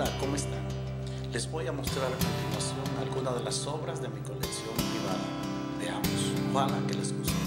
Hola, ¿cómo están? Les voy a mostrar a continuación algunas de las obras de mi colección privada. Veamos, ojalá que les guste.